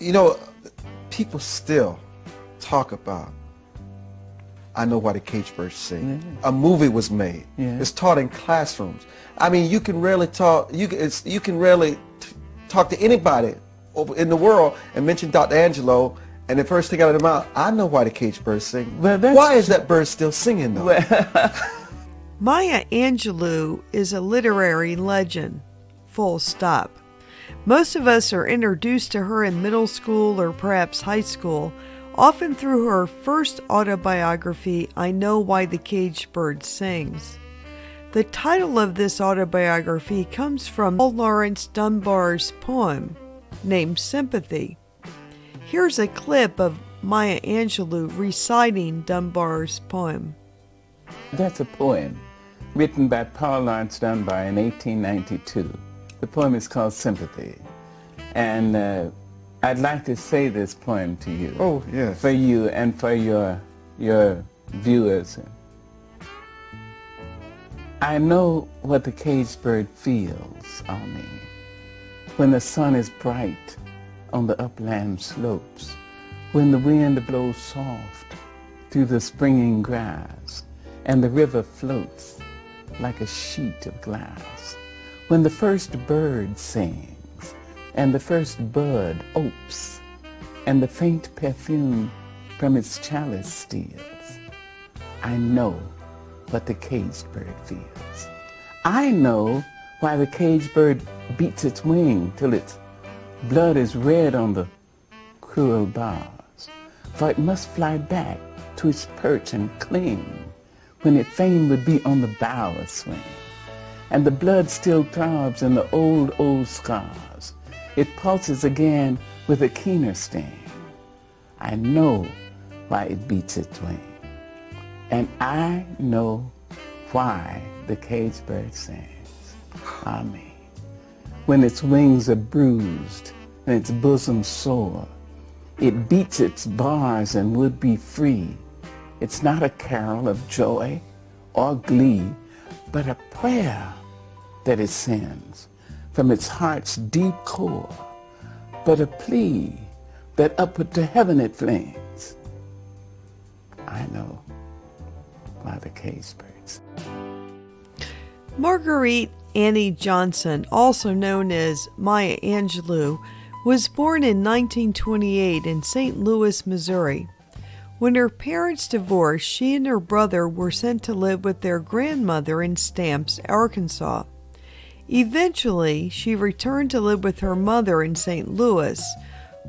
you know, people still talk about. I know why the cage birds sing. A movie was made. Yeah. It's taught in classrooms. I mean, you can rarely talk. You can, it's, you can rarely t- talk to anybody over in the world and mention Dr. Angelou, and the first thing out of their mouth, I know why the cage birds sing. Well, why is that bird still singing though? Maya Angelou is a literary legend. Full stop. Most of us are introduced to her in middle school or perhaps high school, often through her first autobiography, I Know Why the Caged Bird Sings. The title of this autobiography comes from Paul Laurence Dunbar's poem named Sympathy. Here's a clip of Maya Angelou reciting Dunbar's poem. That's a poem written by Paul Laurence Dunbar in 1892. The poem is called Sympathy. And uh, I'd like to say this poem to you. Oh, yes. For you and for your, your viewers. I know what the caged bird feels on me when the sun is bright on the upland slopes, when the wind blows soft through the springing grass, and the river floats like a sheet of glass, when the first bird sings, and the first bud opes, and the faint perfume from its chalice steals, I know what the caged bird feels. I know why the caged bird beats its wing till its blood is red on the cruel bars, for it must fly back to its perch and cling when it fain would be on the bough swing. And the blood still throbs in the old, old scars. It pulses again with a keener sting. I know why it beats its wing. And I know why the caged bird sings. Amen. When its wings are bruised and its bosom sore, it beats its bars and would be free. It's not a carol of joy or glee, but a prayer that it sends from its heart's deep core, but a plea that upward to heaven it flings. I know by the caged birds. Marguerite Annie Johnson, also known as Maya Angelou, was born in 1928 in St. Louis, Missouri. When her parents divorced, she and her brother were sent to live with their grandmother in Stamps, Arkansas. Eventually, she returned to live with her mother in St. Louis,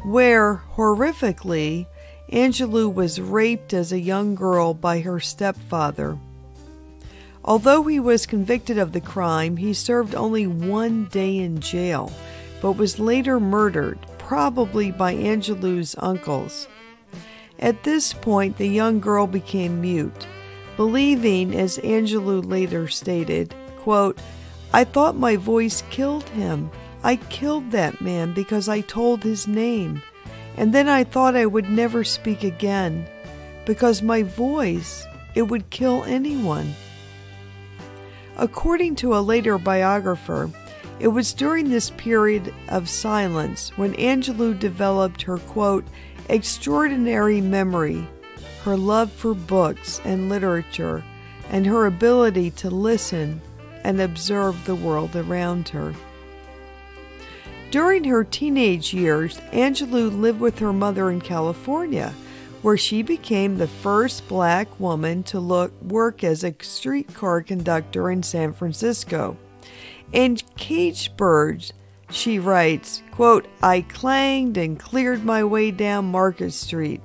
where, horrifically, Angelou was raped as a young girl by her stepfather. Although he was convicted of the crime, he served only one day in jail, but was later murdered, probably by Angelou's uncles. At this point, the young girl became mute, believing, as Angelou later stated, quote, I thought my voice killed him. I killed that man because I told his name. And then I thought I would never speak again because my voice, it would kill anyone. According to a later biographer, it was during this period of silence when Angelou developed her quote, extraordinary memory, her love for books and literature, and her ability to listen and observe the world around her. During her teenage years, Angelou lived with her mother in California, where she became the first black woman to look, work as a streetcar conductor in San Francisco. In Caged Birds, she writes, quote, I clanged and cleared my way down Market Street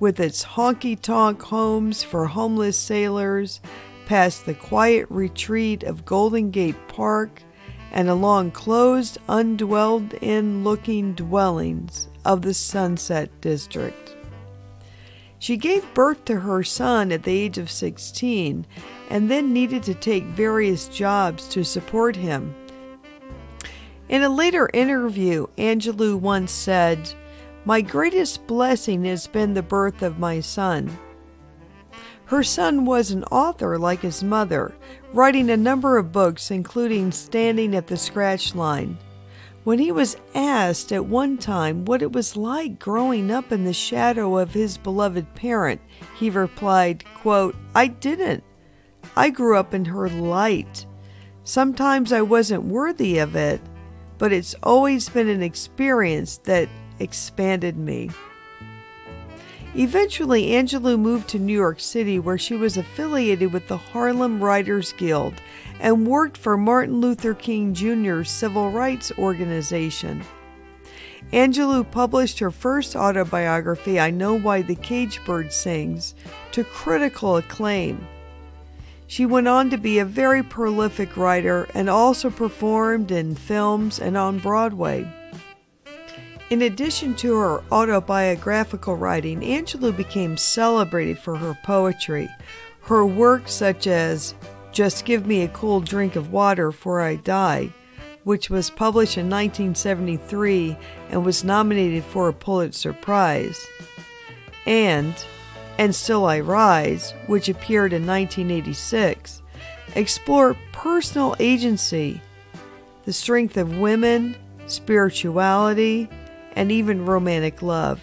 with its honky tonk homes for homeless sailors, past the quiet retreat of Golden Gate Park, and along closed, undwelled in looking dwellings of the Sunset District. She gave birth to her son at the age of 16 and then needed to take various jobs to support him. In a later interview, Angelou once said, My greatest blessing has been the birth of my son. Her son was an author like his mother, writing a number of books, including Standing at the Scratch Line. When he was asked at one time what it was like growing up in the shadow of his beloved parent, he replied, quote, I didn't. I grew up in her light. Sometimes I wasn't worthy of it, but it's always been an experience that expanded me. Eventually, Angelou moved to New York City, where she was affiliated with the Harlem Writers Guild and worked for Martin Luther King Jr.'s civil rights organization. Angelou published her first autobiography, I Know Why the Cage Bird Sings, to critical acclaim. She went on to be a very prolific writer and also performed in films and on Broadway. In addition to her autobiographical writing, Angelou became celebrated for her poetry. Her works, such as Just Give Me a Cool Drink of Water For I Die, which was published in 1973 and was nominated for a Pulitzer Prize, and And Still I Rise, which appeared in 1986, explore personal agency, the strength of women, spirituality, and even romantic love.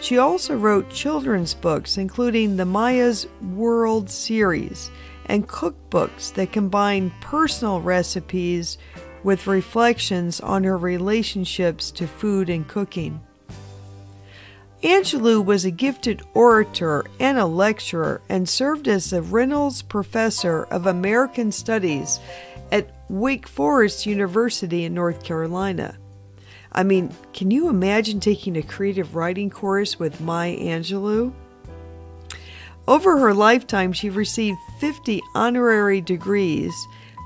She also wrote children's books, including the Maya's World series, and cookbooks that combine personal recipes with reflections on her relationships to food and cooking. Angelou was a gifted orator and a lecturer and served as the Reynolds Professor of American Studies at Wake Forest University in North Carolina. I mean, can you imagine taking a creative writing course with Maya Angelou? Over her lifetime, she received 50 honorary degrees,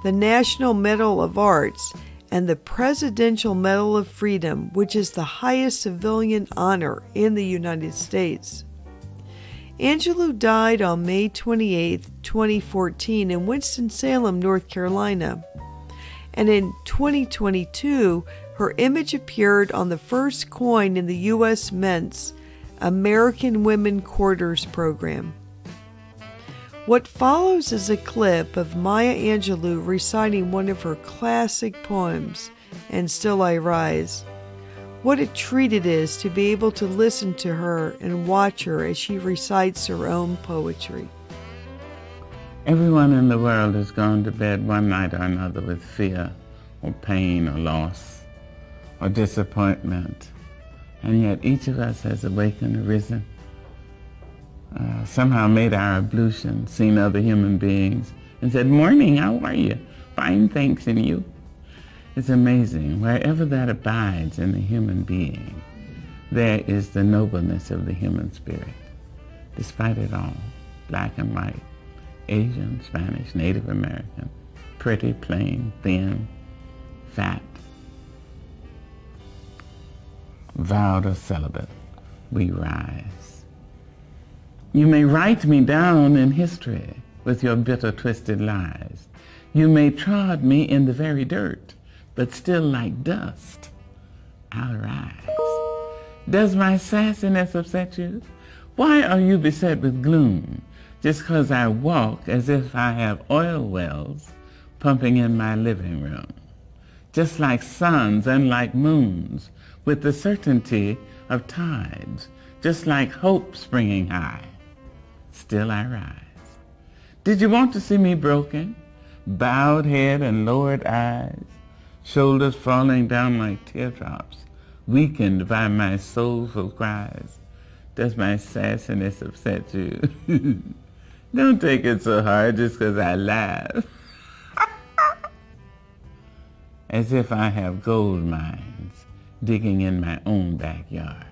the National Medal of Arts, and the Presidential Medal of Freedom, which is the highest civilian honor in the United States. Angelou died on May 28, 2014, in Winston-Salem, North Carolina. And in 2022, her image appeared on the first coin in the U.S. Mint's American Women Quarters program. What follows is a clip of Maya Angelou reciting one of her classic poems, And Still I Rise. What a treat it is to be able to listen to her and watch her as she recites her own poetry. Everyone in the world has gone to bed one night or another with fear or pain or loss or disappointment. And yet each of us has awakened, arisen, uh, somehow made our ablution, seen other human beings, and said, Morning, how are you? Fine, thanks, and you? It's amazing. Wherever that abides in the human being, there is the nobleness of the human spirit. Despite it all, black and white, Asian, Spanish, Native American, pretty, plain, thin, fat, vowed a celibate, we rise. You may write me down in history with your bitter, twisted lies. You may trod me in the very dirt, but still like dust, I'll rise. Does my sassiness upset you? Why are you beset with gloom just because I walk as if I have oil wells pumping in my living room? Just like suns and like moons, with the certainty of tides, just like hope springing high. Still I rise. Did you want to see me broken? Bowed head and lowered eyes, shoulders falling down like teardrops, weakened by my soulful cries. Does my sassiness upset you? Don't take it so hard just because I laugh. As if I have gold mines digging in my own backyard.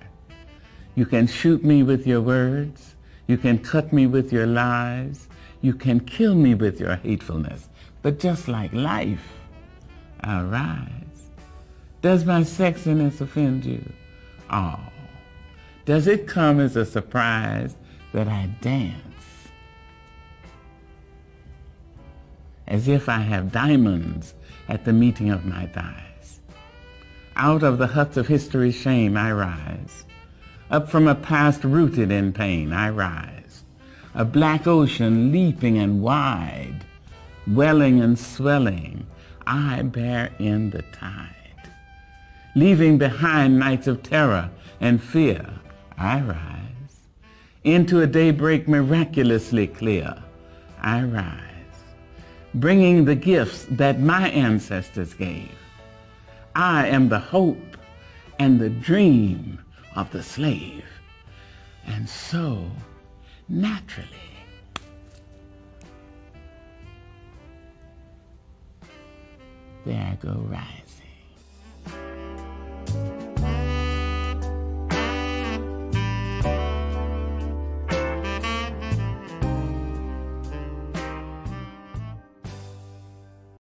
You can shoot me with your words. You can cut me with your lies. You can kill me with your hatefulness. But just like life, I'll rise. Does my sexiness offend you? Oh. Does it come as a surprise that I dance? As if I have diamonds at the meeting of my thighs. Out of the huts of history's shame I rise. Up from a past rooted in pain I rise. A black ocean leaping and wide, welling and swelling, I bear in the tide. leaving behind nights of terror and fear, I rise. Into a daybreak miraculously clear, I rise. Bringing the gifts that my ancestors gave. I am the hope and the dream of the slave. And so, naturally, there I go rising.